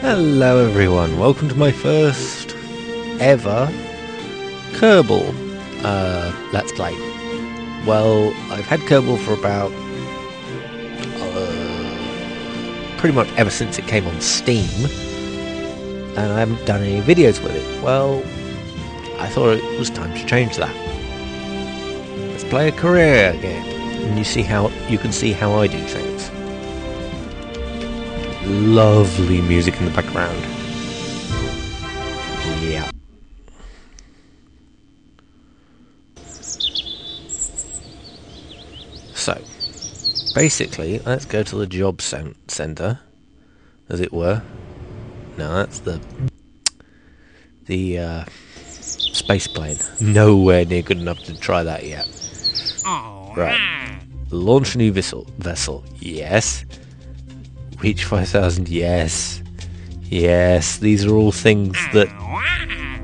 Hello everyone, welcome to my first ever Kerbal uh, Let's Play. Well, I've had Kerbal for about uh, pretty much ever since it came on Steam, and I haven't done any videos with it. Well, I thought it was time to change that. Let's play a career game, and you see how you can see how I do things lovely music in the background. Yeah. So, basically, let's go to the job centre, as it were. No, that's the the uh, space plane. Nowhere near good enough to try that yet. Right. Launch a new vessel. Vessel. Yes. Reach 5,000, yes. Yes, these are all things that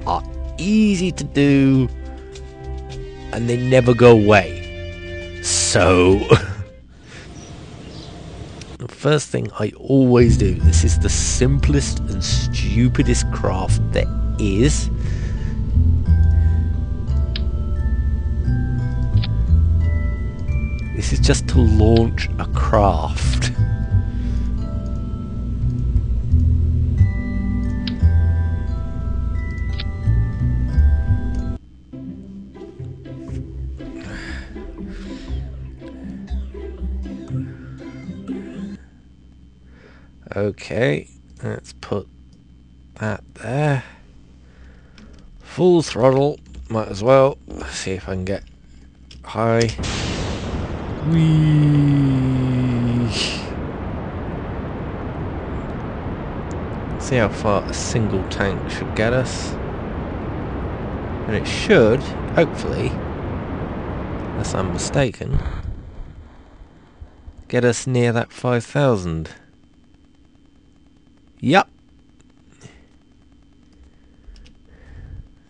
are easy to do and they never go away. So, the first thing I always do, this is the simplest and stupidest craft there is. This is just to launch a craft. Okay, let's put that there. Full throttle, might as well. See if I can get high. Whee! See how far a single tank should get us. And it should, hopefully, unless I'm mistaken, get us near that 5,000. Yep.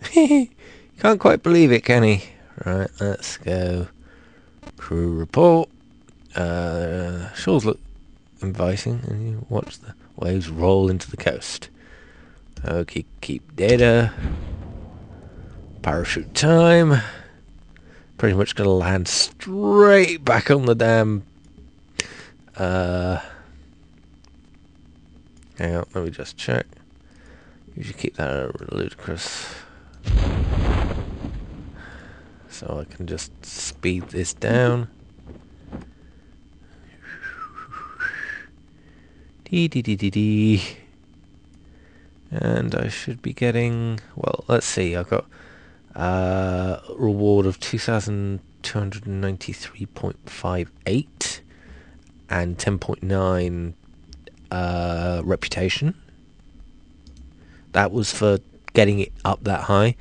Can't quite believe it, can he? Right, let's go. Crew report. Uh, shores look inviting, and you watch the waves roll into the coast. Okay, keep data. Parachute time. Pretty much gonna land straight back on the damn uh, Hang on, let me just check. You should keep that ludicrous. So I can just speed this down. Dee dee dee dee dee. And I should be getting, well, let's see, I've got a uh, reward of 2,293.58 and 10.9 uh, reputation. That was for getting it up that high.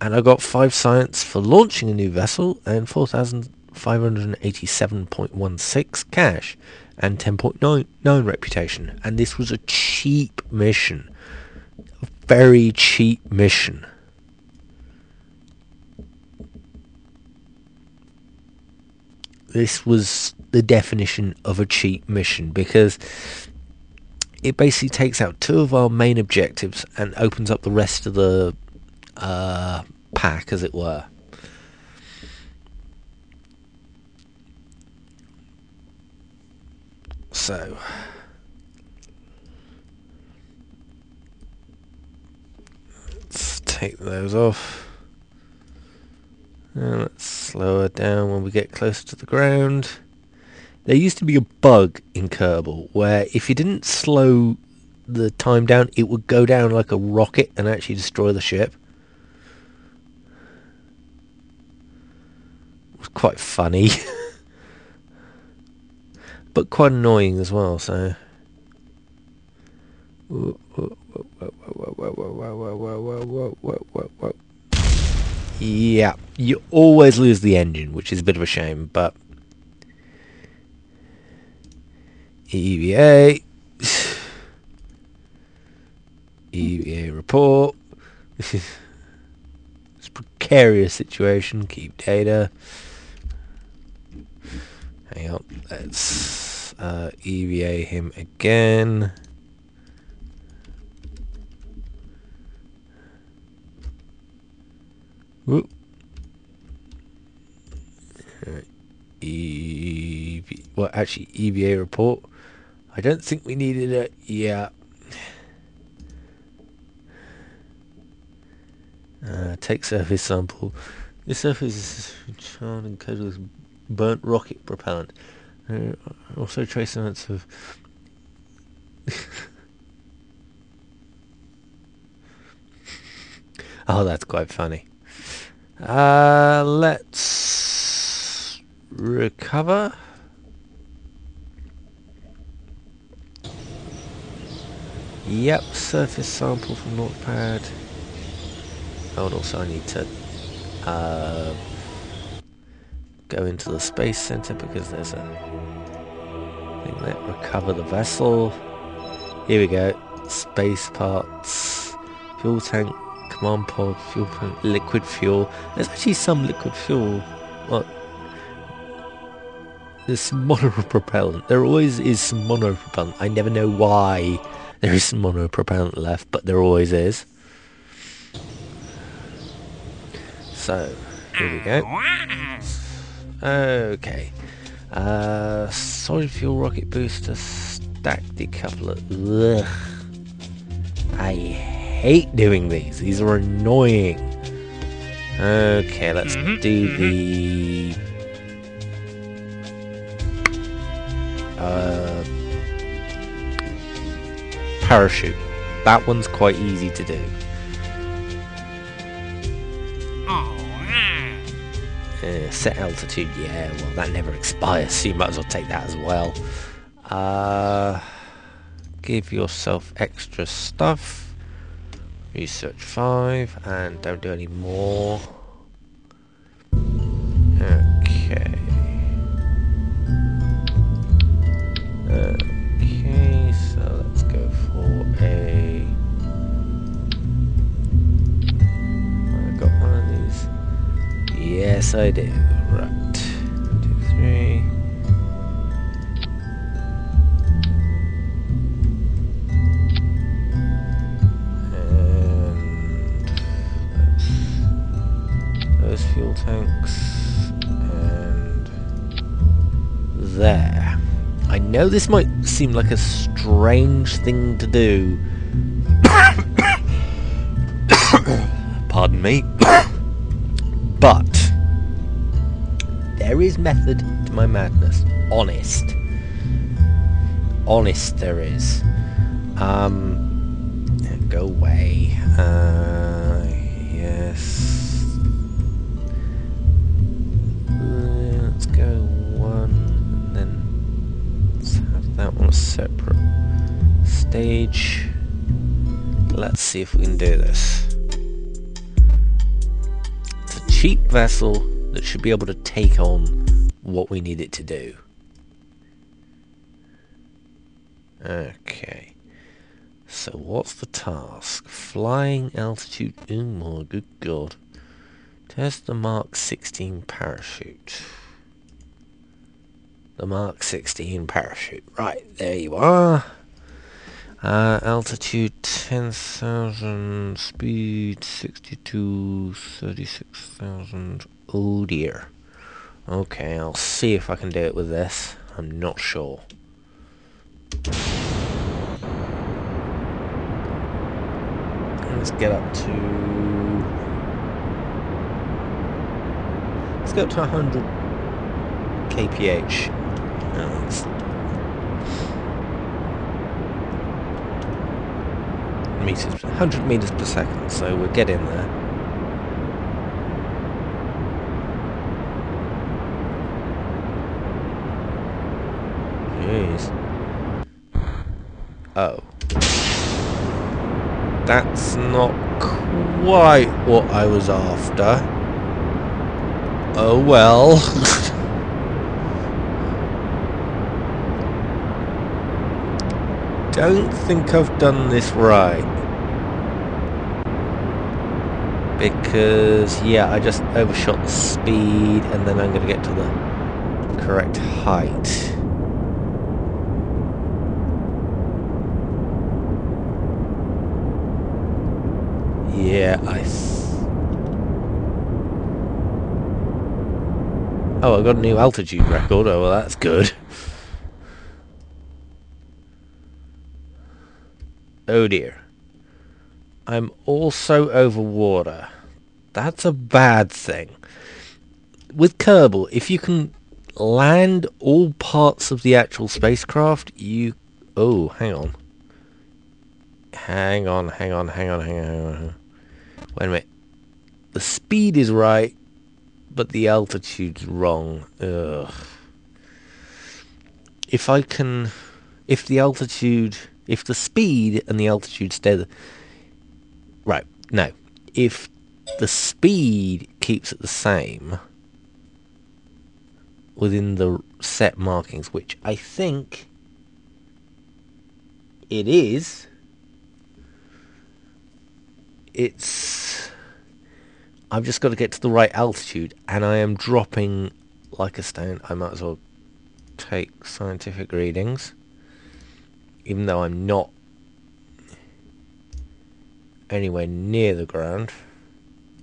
And I got 5 science for launching a new vessel and 4,587.16 cash and 10.9 reputation. And this was a cheap mission. A very cheap mission. This was the definition of a cheap mission because it basically takes out two of our main objectives and opens up the rest of the uh, pack, as it were. So, let's take those off. And let's slow it down when we get closer to the ground. There used to be a bug in Kerbal where if you didn't slow the time down, it would go down like a rocket and actually destroy the ship. It was quite funny. but quite annoying as well, so... Yeah, you always lose the engine, which is a bit of a shame, but EVA. EVA report. This is precarious situation. Keep data. Hang on. Let's uh, EVA him again. Whoop. Uh, e well, actually, EVA report. I don't think we needed it. Yeah. Uh, take surface sample. This surface is charred and coated with burnt rocket propellant. Uh, also trace amounts of oh, that's quite funny. Uh, let's recover. Yep, surface sample from LaunchPad. Oh, and also I need to uh, go into the space center because there's a thing there. Recover the vessel. Here we go. Space parts, fuel tank, command pod, fuel tank, liquid fuel. There's actually some liquid fuel. What? There's some monopropellant. There always is some monopropellant. I never know why there is some monopropellant left, but there always is. So, here we go. Okay. Uh, solid fuel rocket booster stack decoupler. Ugh. I hate doing these. These are annoying. Okay, let's do the... Uh, parachute. That one's quite easy to do. Uh, set altitude, yeah, well that never expires, so you might as well take that as well. Uh, give yourself extra stuff. Research 5, and don't do any more. Yes, I do. Right. One, two, three. And those fuel tanks and there. I know this might seem like a strange thing to do. Pardon me. there is method to my madness. Honest. Honest there is. Um go away. Uh yes. Let's go one and then let's have that one separate stage. Let's see if we can do this. It's a cheap vessel that should be able to take on what we need it to do. Okay. So what's the task? Flying altitude. Oh my good god. Test the Mark 16 parachute. The Mark 16 parachute. Right, there you are. Uh, altitude 10,000, speed 62, 36,000. Oh dear. Okay, I'll see if I can do it with this. I'm not sure. Let's get up to... Let's go up to 100 kph. It's meters, 100 meters per second, so we're getting there. Jeez. Oh. That's not quite what I was after. Oh well. Don't think I've done this right. Because, yeah, I just overshot the speed and then I'm going to get to the correct height. Yeah, I... Oh, I got a new altitude record. Oh, well, that's good. Oh dear. I'm also over water. That's a bad thing. With Kerbal, if you can land all parts of the actual spacecraft, you... Oh, hang on. Hang on, hang on, hang on, hang on, hang on. Wait a minute. The speed is right, but the altitude's wrong. Ugh. If I can... If the altitude if the speed and the altitude stay the... Right, no. If the speed keeps it the same within the set markings, which I think it is, it's... I've just got to get to the right altitude, and I am dropping like a stone. I might as well take scientific readings even though I'm not anywhere near the ground,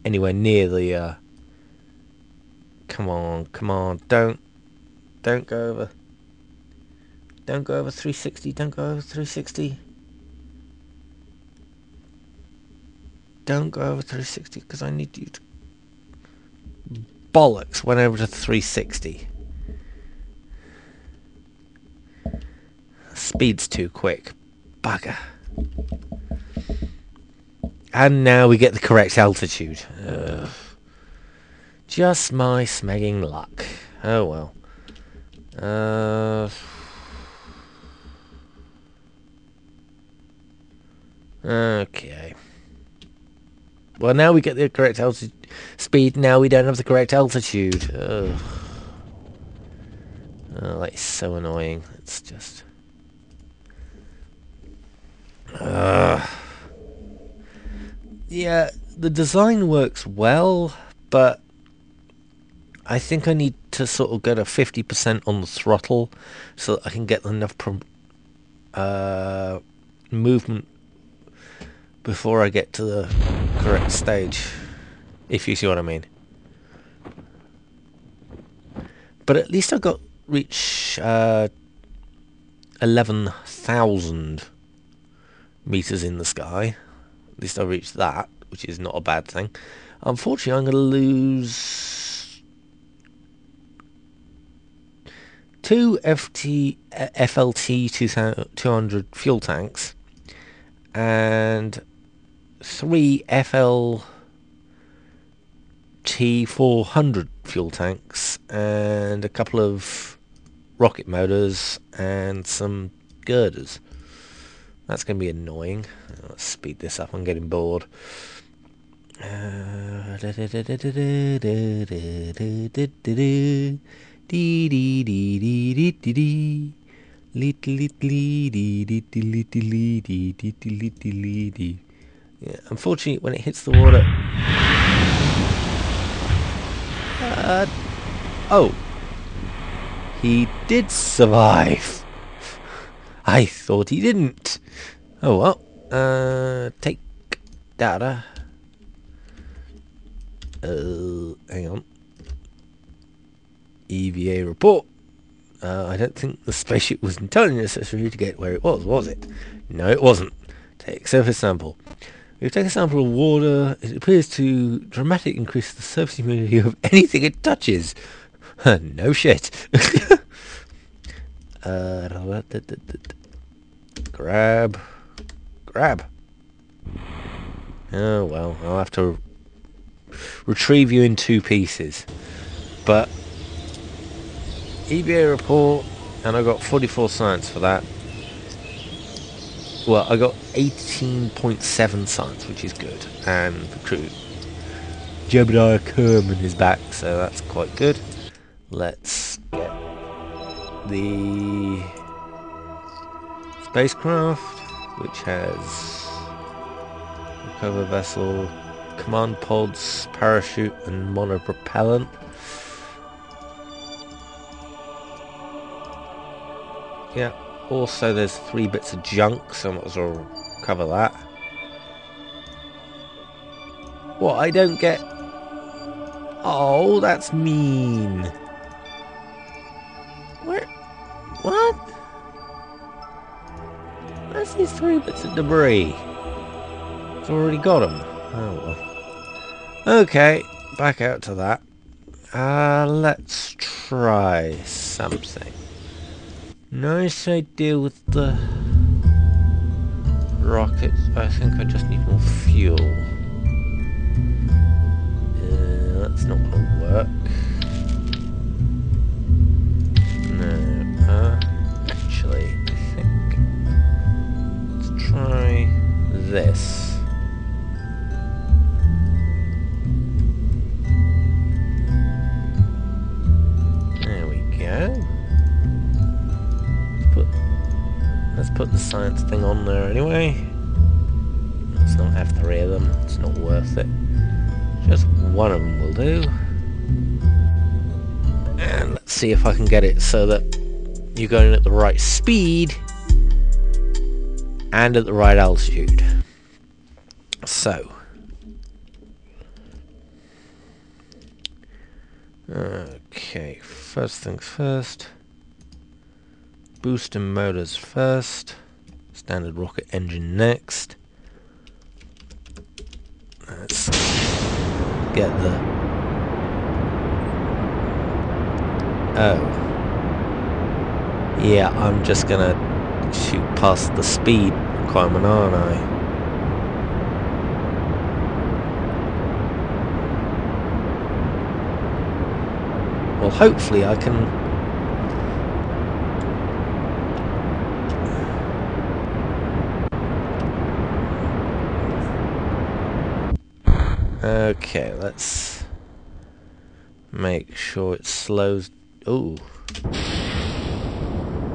anywhere near the, uh, come on, come on, don't, don't go over, don't go over 360, don't go over 360. Don't go over 360 because I need you to... Bollocks, went over to 360. Speed's too quick. Bugger. And now we get the correct altitude. Ugh. Just my smegging luck. Oh well. Uh... Okay. Well, now we get the correct altitude speed. Now we don't have the correct altitude. Ugh. Oh, that's so annoying. It's just... Uh, yeah, the design works well, but I think I need to sort of go to 50% on the throttle so that I can get enough uh, movement before I get to the correct stage, if you see what I mean. But at least I got reach uh, 11,000 meters in the sky. At least I reached that, which is not a bad thing. Unfortunately, I'm going to lose two FT, FLT 200 fuel tanks and three FLT 400 fuel tanks and a couple of rocket motors and some girders. That's going to be annoying. Let's speed this up. I'm getting bored. Uh, Yeah, unfortunately, when it hits the water... Uh, oh. He did survive. I thought he didn't. Oh well. Uh, take data. Uh, hang on. EVA report. Uh, I don't think the spaceship was entirely necessary to get where it was, was it? No, it wasn't. Take surface sample. We've taken a sample of water. It appears to dramatically increase the surface humidity of anything it touches. no shit. uh, grab. Grab. Oh well, I'll have to retrieve you in two pieces. But EVA report, and I got 44 science for that. Well, I got 18.7 science, which is good, and the crew. Jebediah Kerman is back, so that's quite good. Let's get the spacecraft which has recover vessel, command pods, parachute and monopropellant. Yeah, also there's three bits of junk, so I might as well cover that. What, I don't get... Oh, that's mean. Where... What? That's these three bits of debris. I've already got them. Oh well. Okay, back out to that. Uh, let's try something. Nice idea with the rockets. I think I just need more fuel. Uh, that's not gonna work. No. Uh, actually, I think let's try this. Let's put the science thing on there anyway. Let's not have three of them. It's not worth it. Just one of them will do. And let's see if I can get it so that you're going at the right speed and at the right altitude. So. Okay, first things first. Booster motors first. Standard rocket engine next. Let's get the... Oh. Yeah, I'm just gonna shoot past the speed requirement, aren't I? Well, hopefully I can... Okay, let's make sure it slows... Ooh.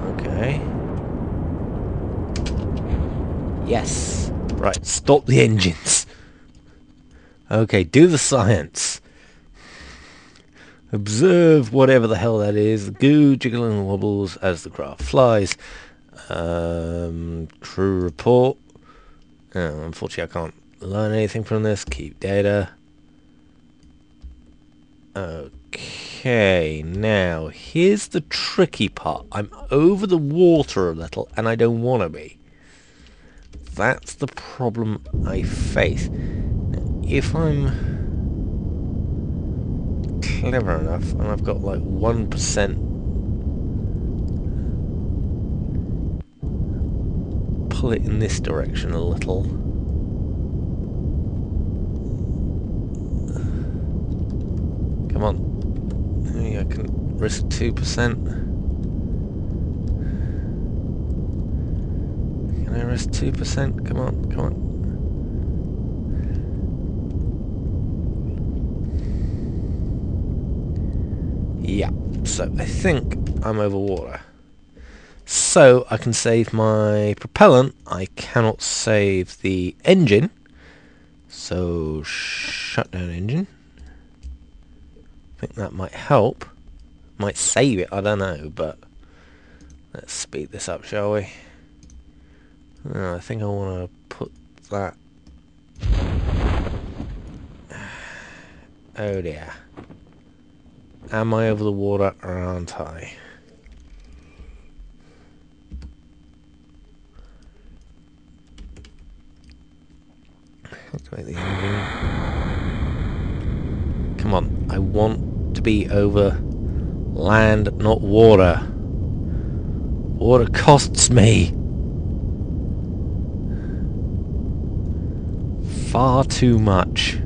Okay. Yes. Right, stop the engines. Okay, do the science. Observe whatever the hell that is. The goo jiggling and wobbles as the craft flies. Um, crew report. Oh, unfortunately, I can't learn anything from this. Keep data. Okay, now here's the tricky part. I'm over the water a little, and I don't want to be. That's the problem I face. Now, if I'm clever enough, and I've got like 1%. Pull it in this direction a little. Come on. Maybe I can risk 2%. Can I risk 2%? Come on, come on. Yeah, so I think I'm over water. So I can save my propellant. I cannot save the engine. So shut down engine. Think that might help. Might save it, I don't know, but let's speed this up, shall we? Oh, I think I want to put that... Oh dear. Am I over the water or aren't I? Activate the engine. Come on, I want be over land, not water. Water costs me. Far too much.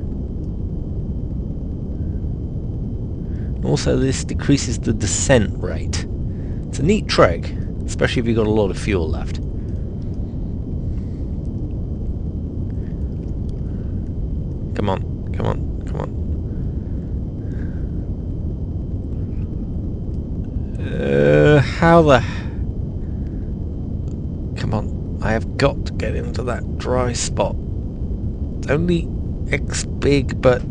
Also, this decreases the descent rate. It's a neat trick, especially if you've got a lot of fuel left. Come on, come on. Uh, how the... Come on, I have got to get into that dry spot. It's only X big, but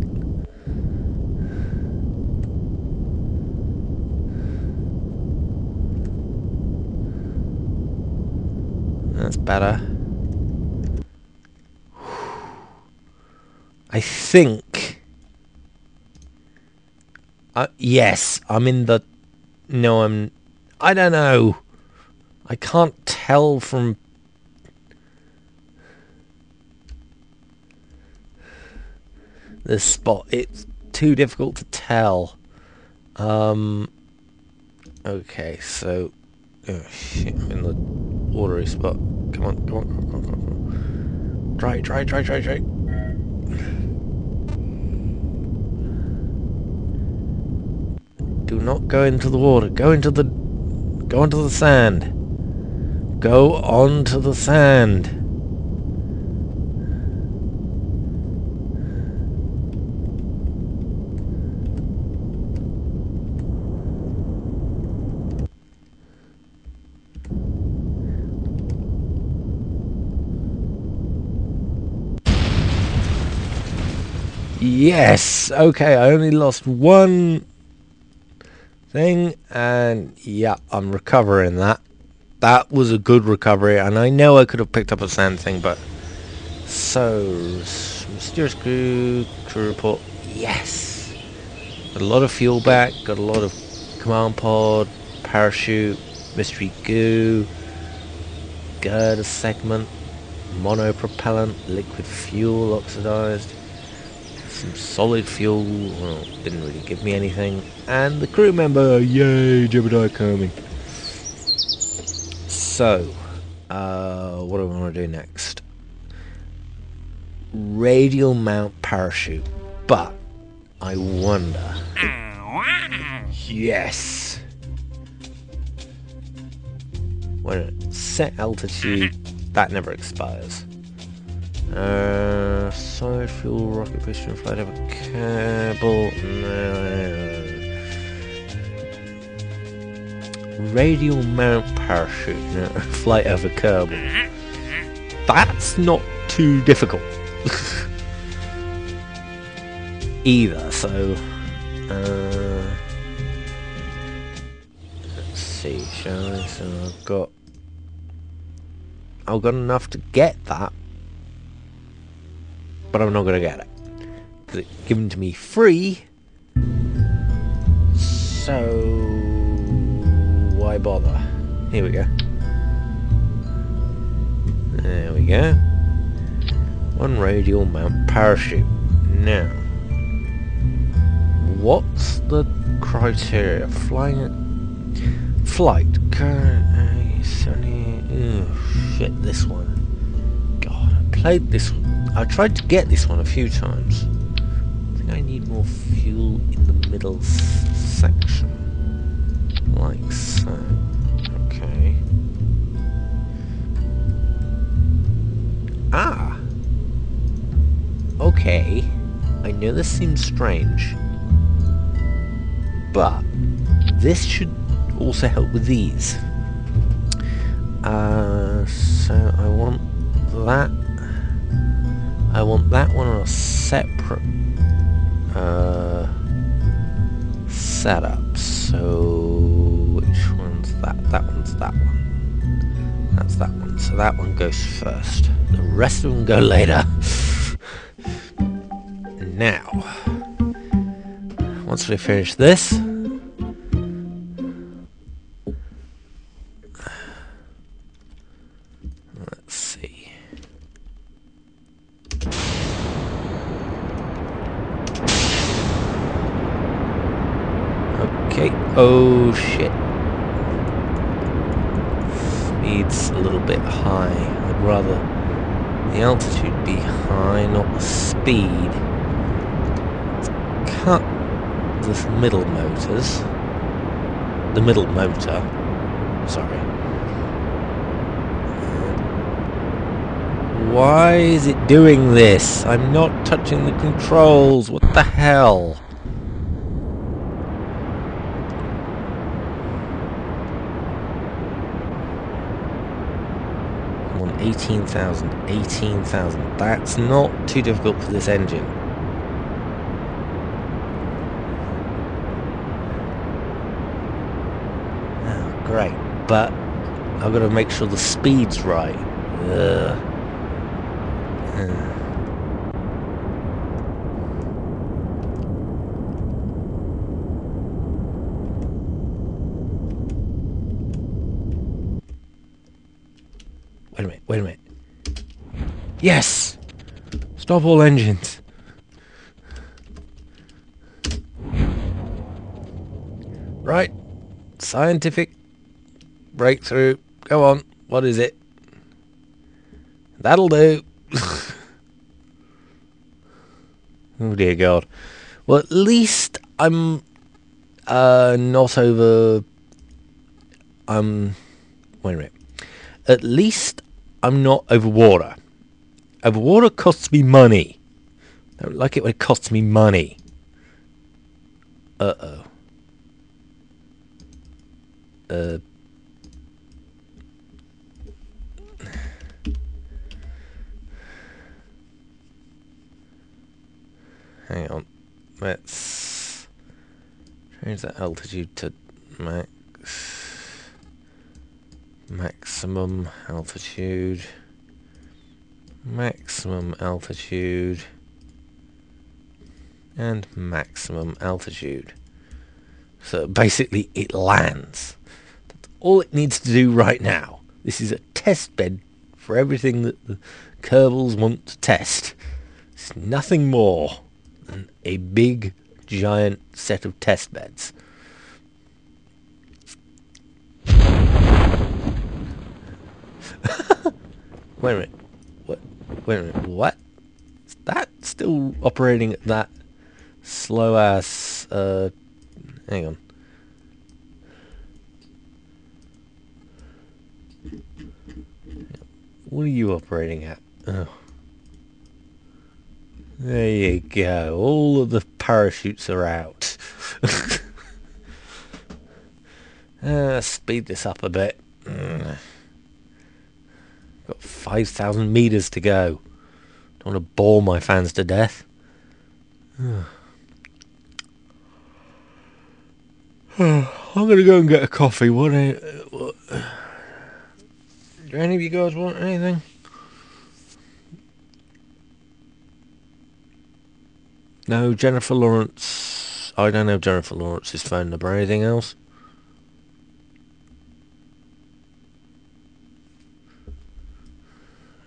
That's better. I think... Uh, yes, I'm in the... No, I'm... I don't know. I can't tell from this spot. It's too difficult to tell. Um, okay, so... Oh shit, I'm in the watery spot. Come on, come on, come on, come on, come on. Dry, dry, dry, dry, dry. Do not go into the water. Go into the... Go onto the sand. Go onto the sand. Yes! Okay, I only lost one thing, and yeah, I'm recovering that. That was a good recovery, and I know I could have picked up a sand thing, but... So, mysterious crew, crew report, yes! Got a lot of fuel back, got a lot of command pod, parachute, mystery goo, girder segment, monopropellant, liquid fuel oxidized, some solid fuel, well, didn't really give me anything, and the crew member, yay, Jebediah Kerman. So, uh, what do I want to do next? Radial mount parachute, but I wonder. Yes. When set altitude, that never expires. Uh, solid fuel, rocket piston, flight over cable. No. Radial mount parachute, no, flight over cable. That's not too difficult. Either, so. Uh, let's see, shall I? So I've got. I've got enough to get that, but I'm not going to get it. Because it's given to me free. So, why bother? Here we go. There we go. One radial mount parachute. Now, what's the criteria? Flying it? Flight. Current. Oh, shit, this one. God, I played this one. I tried to get this one a few times. I think I need more fuel in the middle section. Like so. Okay. Ah! Okay. I know this seems strange. But this should also help with these. Uh, so I want that I want that one on a separate uh, setup. So which one's that? That one's that one. That's that one. So that one goes first. The rest of them go later. now, once we finish this, Oh shit. Speed's a little bit high. I'd rather the altitude be high, not the speed. Let's cut the middle motors. The middle motor. Sorry. Why is it doing this? I'm not touching the controls. What the hell? Come on, 18,000. 18,000. That's not too difficult for this engine. Oh, great. But I've got to make sure the speed's right. Ugh. Uh. Yes! Stop all engines. Right. Scientific breakthrough. Go on. What is it? That'll do. oh dear God. Well, at least I'm uh, not over. Um, wait a minute. At least I'm not over water. Over water costs me money. I don't like it when it costs me money. Uh oh. Uh. Hang on. Let's change that altitude to max. Maximum altitude. Maximum altitude. And maximum altitude. So basically it lands. That's all it needs to do right now. This is a test bed for everything that the Kerbals want to test. It's nothing more than a big, giant set of test beds. Wait a minute. What? Wait a minute. What? Is that still operating at that slow ass? Uh, hang on. What are you operating at? Oh. There you go. All of the parachutes are out. uh, speed this up a bit. Mm. Got 5,000 meters to go. Don't want to bore my fans to death. I'm going to go and get a coffee. What, eh, what? Do any of you guys want anything? No, Jennifer Lawrence. I don't have Jennifer Lawrence's phone number. Anything else?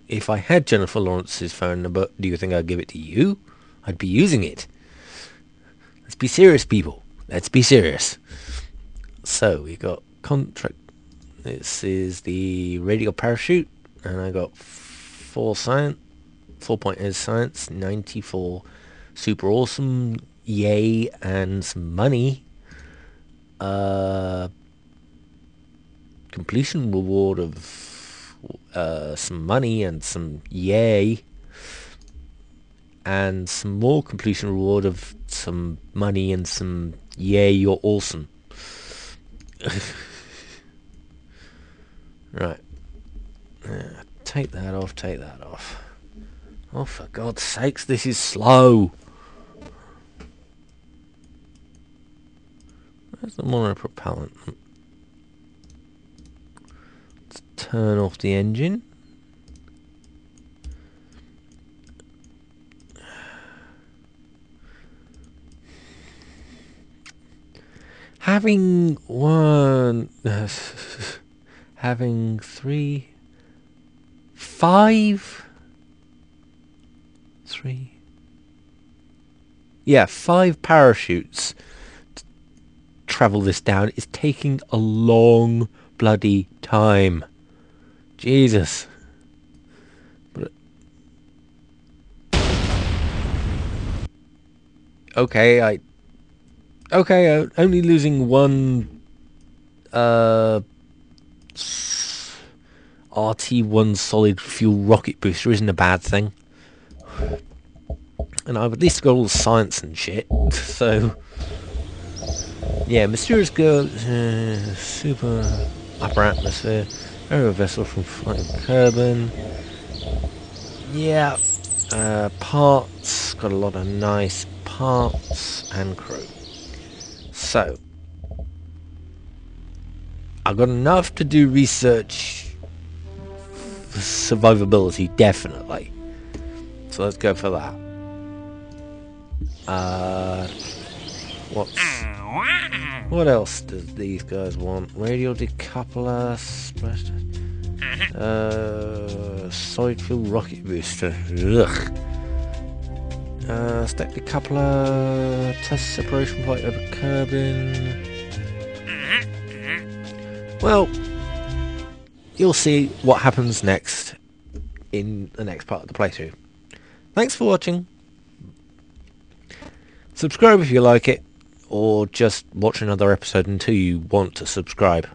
If I had Jennifer Lawrence's phone number, do you think I'd give it to you? I'd be using it. Let's be serious, people. Let's be serious. So, we got contract. This is the radial parachute, and I got four science, four point eight science, ninety four super awesome, yay, and some money. Uh, completion reward of uh, some money and some yay and some more completion reward of some money and some yay you're awesome. Right. Yeah, take that off take that off. Oh for god's sakes this is slow. Where's the monopropellant turn off the engine. Having one, having three, five, three, yeah, five parachutes travel this down is taking a long bloody time. Jesus. Okay, I okay, uh, only losing one uh RT1 solid fuel rocket booster isn't a bad thing. And I've at least got all the science and shit, so... Yeah, Mysterious Girl, uh, super upper atmosphere. Aerial vessel from Flying Kerbin. Yeah. Uh, parts. Got a lot of nice parts and crew. So. I've got enough to do research for survivability, definitely. So let's go for that. Uh, what's what else does these guys want? Radial decoupler, splash. Uh, solid fuel rocket booster. Ugh. Uh, stacked a couple of test separation plate over Kerbin. Well, you'll see what happens next in the next part of the playthrough. Thanks for watching. Subscribe if you like it, or just watch another episode until you want to subscribe.